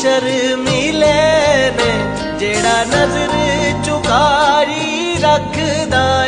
ਸ਼ਰਮੀਲੇ ਨੇ ਜਿਹੜਾ ਨਜ਼ਰ ਚੁਕਾਈ ਰੱਖਦਾ।